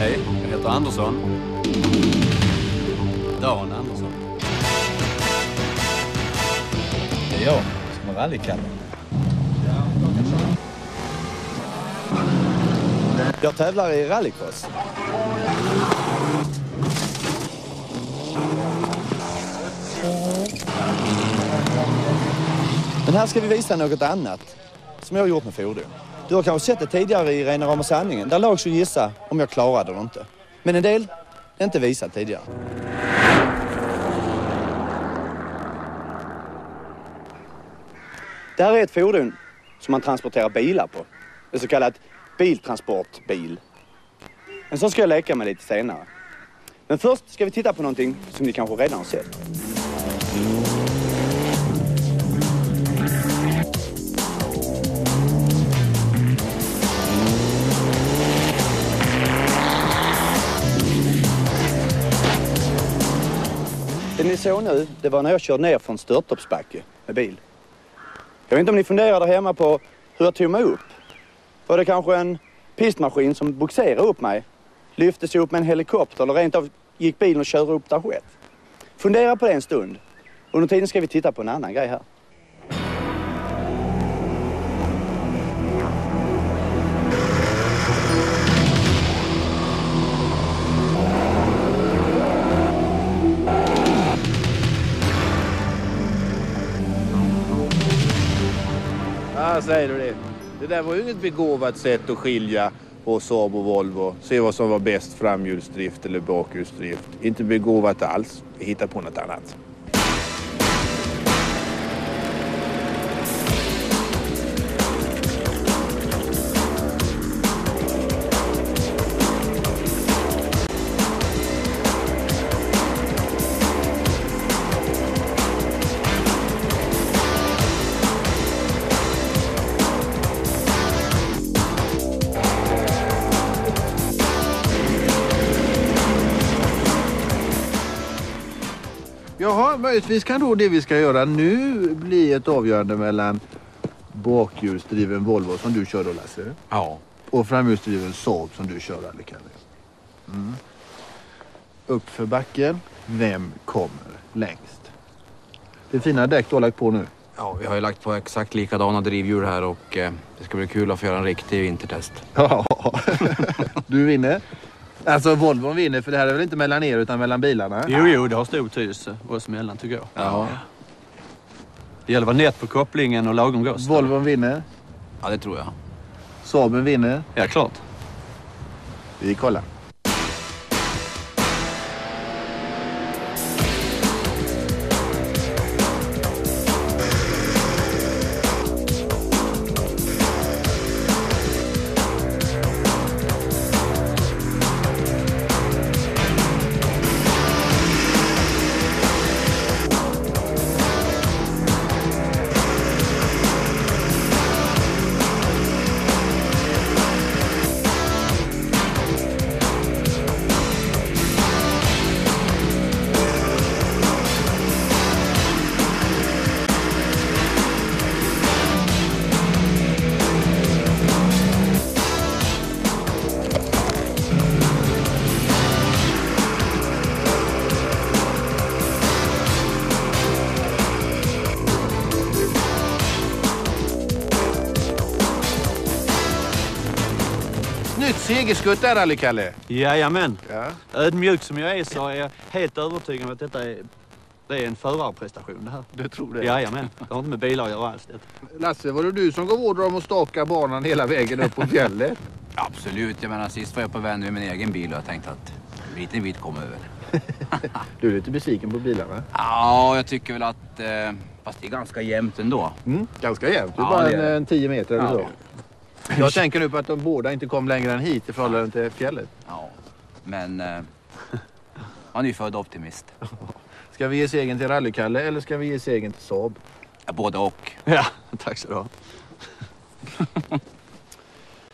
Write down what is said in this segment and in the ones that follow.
Hej, jag heter Andersson. Dan Andersson. Det är jag som är rallykalle. Jag tävlar i rallycross. Men här ska vi visa något annat som jag har gjort med fordon. Du har kanske sett det tidigare i Rena rama sanningen. Där lags ju gissa om jag klarade det eller inte. Men en del är inte visat tidigare. Det här är ett fordon som man transporterar bilar på. En så kallad biltransportbil. En sån ska jag leka med lite senare. Men först ska vi titta på någonting som ni kanske redan har sett. Ni såg nu, det var när jag körde ner från störtloppsbacke med bil. Jag vet inte om ni funderar där hemma på hur jag tog mig upp. Var det kanske en pistmaskin som boxerade upp mig? Lyftes upp med en helikopter eller rent av gick bilen och körde upp där själv? Fundera på det en stund. Under tiden ska vi titta på en annan grej här. Säger du det. Det där var ju inget begåvat sätt att skilja på Saab och Volvo. Se vad som var bäst, framhjulsdrift eller bakhjulsdrift. Inte begåvat alls. Vi hittar på något annat. Jaha, möjligtvis kan då det vi ska göra nu bli ett avgörande mellan bakhjulsdriven Volvo som du kör då Lasse Ja. och framhjulsdriven Saab som du kör Kalle. Mm. Upp för backen. Vem kommer längst? Det är fina däck du har lagt på nu. Ja, vi har ju lagt på exakt likadana drivhjul här och eh, det ska bli kul att få göra en riktig vintertest. Ja, du vinner. Alltså Volvo vinner för det här är väl inte mellan er utan mellan bilarna? Jo, jo, det har stor betydelse oss emellan tycker jag. Ja. Det gäller att vara nätt på kopplingen och lagom gas. Volvo vinner. Ja, det tror jag. Saaben vinner. Ja, klart. Vi kollar. Segerskutt där Rally-Kalle. Jajamän. Ja. Ödmjuk som jag är så är jag helt övertygad om att detta är, det är en förarprestation det här. Du tror det? Jajamän. Det har inte med bilar att göra alls. Det. Lasse, var det du som gav order om att staka banan hela vägen upp på fjället? Absolut. Jag menar, sist var jag på väg med min egen bil och jag tänkte att en liten bit kommer över. Du är lite besviken på bilarna? Ja, jag tycker väl att... Eh, fast det är ganska jämnt ändå. Mm, ganska jämnt. Det är Ja, bara det är en, en 10 meter eller Ja. så. Jag tänker nu på att de båda inte kom längre än hit i förhållande till fjället. Ja, men... Eh, man är ju född optimist. Ska vi ge segern till Rally-Kalle eller ska vi ge segern till Saab? Ja, både och. Ja, tack så du.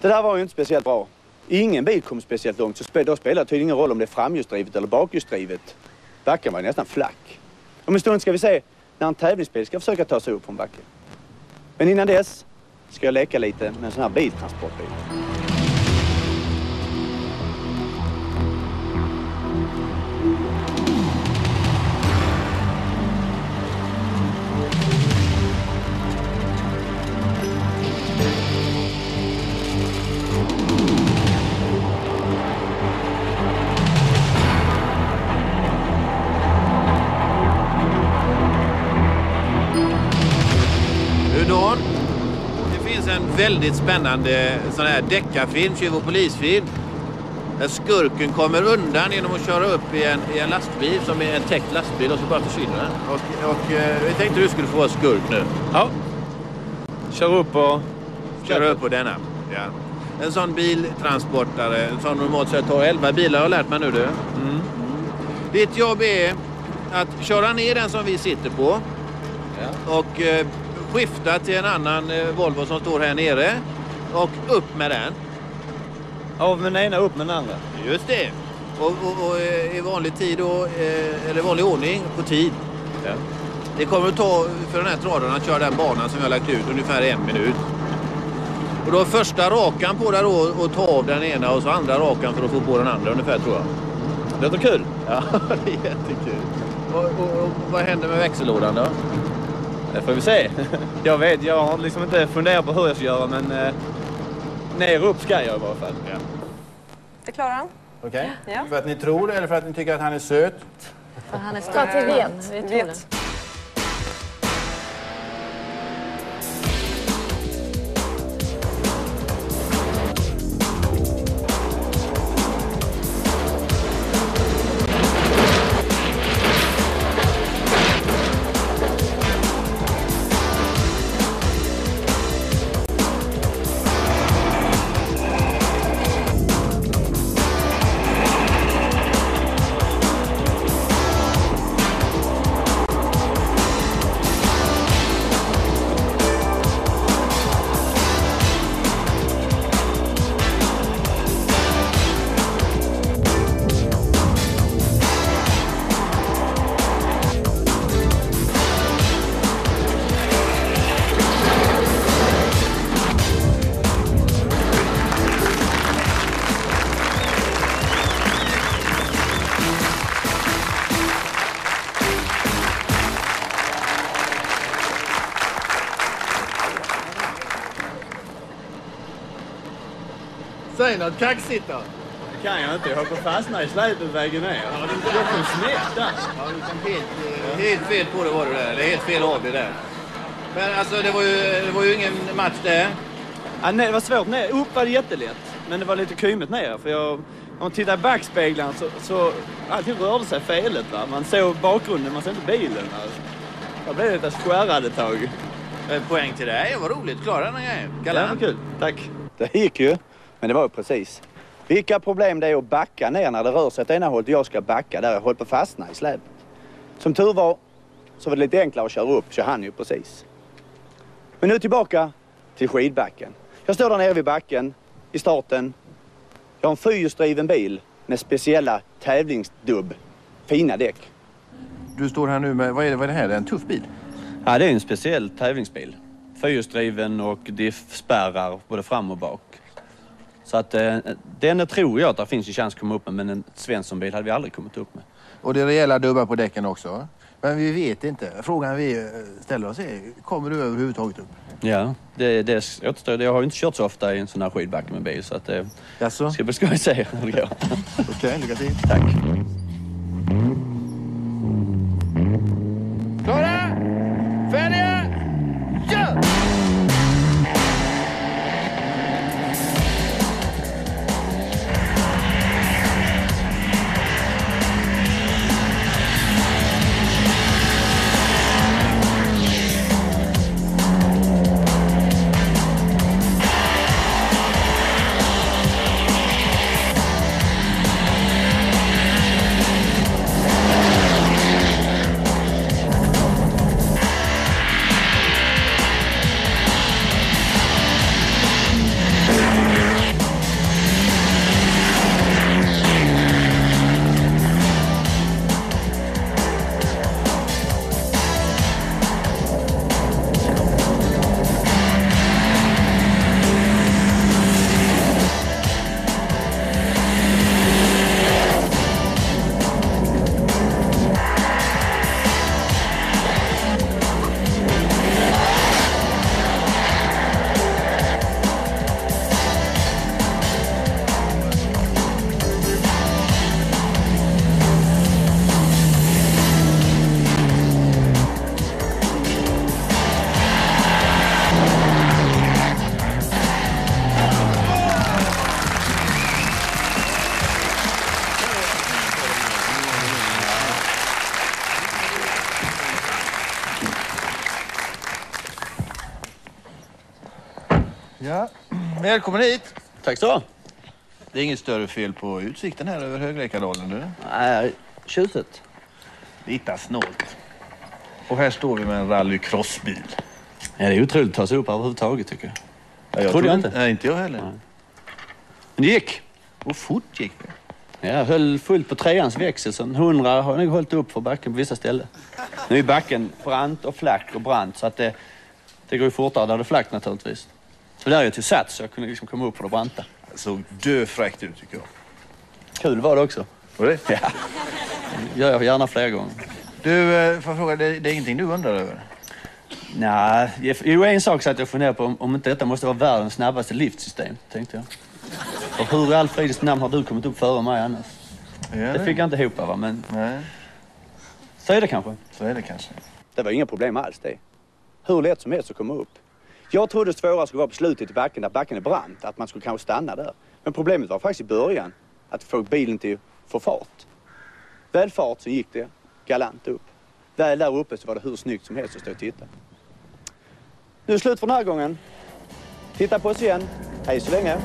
Det där var ju inte speciellt bra. Ingen bil kom speciellt långt så då spelar det tydligen ingen roll om det är framhjulsdrivet eller bakhjulsdrivet. Backen var ju nästan flack. Om en stund ska vi se när en tävlingsbil ska försöka ta sig upp från backen. Men innan dess ska jag leka lite med en sån här biltransportbil. Väldigt spännande sån här deckarfilm, tjuv och polisfilm. Där skurken kommer undan genom att köra upp i en, i en lastbil som är en täckt lastbil och så bara försvinner den. Och, och eh, vi tänkte du skulle få vara skurk nu. Ja. Kör upp och... Köra upp på denna. Ja. En sån biltransportare som normalt sett har 11 bilar har jag lärt mig nu du. Mm. Ditt jobb är att köra ner den som vi sitter på och eh, skifta till en annan eh, Volvo som står här nere och upp med den. Av med den ena, upp med den andra. Just det. Och, och, och eh, i vanlig tid och, eh, eller vanlig ordning på tid. Ja. Det kommer att ta för den här tradaren att köra den banan som jag lagt ut ungefär en minut. Och då första rakan på där då och ta av den ena och så andra rakan för att få på den andra ungefär tror jag. Låter kul. Ja, det är jättekul. Och, och, och vad händer med växellådan då? Det får vi se. Jag vet, jag har liksom inte funderat på hur jag ska göra men eh, ner upp ska jag i alla fall. Ja. Det klarar han. Okej. Ja. För att ni tror det eller för att ni tycker att han är söt? För han är För att vi vet. Vi tror det. Vet. Säg något kaxigt då. Det kan jag inte. Jag höll på att fastna i släpet vägen ner. Jag kom snett där. Ja, du kom helt, eh, helt fel på det var du där. Eller helt fel av det där. Men alltså det var ju, det var ju ingen match där. Ja, nej, det var svårt ner. Upp var det jättelätt. Men det var lite kymigt ner. För jag, om man tittar i backspeglarna så, så allting rörde sig felet. Va? Man såg bakgrunden, man såg inte bilen. Va? Jag blev lite skärrad ett tag. Eh, Poäng till dig. Vad roligt. Klara den grejen. Ja, Galant. vad kul. Tack. Det gick ju, men det var ju precis. Vilka problem det är att backa ner när det rör sig åt ena hållet och jag ska backa där jag håller på att fastna i släpet. Som tur var så var det lite enklare att köra upp, så jag hann ju precis. Men nu tillbaka till skidbacken. Jag står där nere vid backen i starten. Jag har en fyrhjulsdriven bil med speciella tävlingsdubb. Fina däck. Du står här nu med, vad är det, vad är det här? Det är en tuff bil. Ja, det är en speciell tävlingsbil. Fyrhjulsdriven och diffspärrar både fram och bak. Så att eh, den tror jag att det finns en chans att komma upp med, men en Svenssonbil hade vi aldrig kommit upp med. Och det är rejäla dubbar på däcken också. Men vi vet inte. Frågan vi eh, ställer oss är, kommer du överhuvudtaget upp? Ja, det, det återstår. Jag har ju inte kört så ofta i en sån här skidbacke med bil så att det Jaså? ska bli skoj att se hur det går. Okej, lycka till. Tack. Välkommen hit. Tack så. Det är inget större fel på utsikten här över Högläkardalen du. Nej, tjusigt. Lite snålt. Och här står vi med en rallycrossbil. Ja, det är otroligt att ta sig upp överhuvudtaget tycker jag. Ja, jag Trodde jag inte. Nej, inte jag heller. Men det gick. Och fort gick det. Ja, jag höll fullt på treans växel, så en hundra har jag nog hållit upp för backen på vissa ställen. Nu är backen brant och flack och brant så att det, det går ju fortare där det är flackt naturligtvis. Så där är jag till sats så jag kunde liksom komma upp på det branta. Det såg döfräckt ut tycker jag. Kul var det också. Var det? Ja. gör jag gärna fler gånger. Du, eh, får jag fråga, det, det är ingenting du undrar över? Nej, jo en sak så att jag funderar på om, om inte detta måste vara världens snabbaste liftsystem, tänkte jag. Och hur i all fridens namn har du kommit upp före mig annars? Ja, Det fick jag inte ihop va, men Nej, så är det kanske. så är det kanske. Det var inga problem alls det. Hur lätt som helst att komma upp. Jag trodde det svåra skulle vara på slutet i backen, där backen är brant, att man skulle kanske stanna där. Men problemet var faktiskt i början, att få bilen till att få fart. Väl fart så gick det galant upp. Väl där uppe så var det hur snyggt som helst att stå och titta. Nu är det slut för den här gången. Titta på oss igen. Hej så länge.